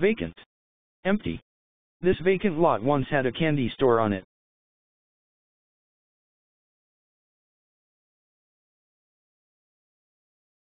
Vacant. Empty. This vacant lot once had a candy store on it.